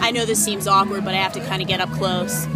I know this seems awkward, but I have to kind of get up close.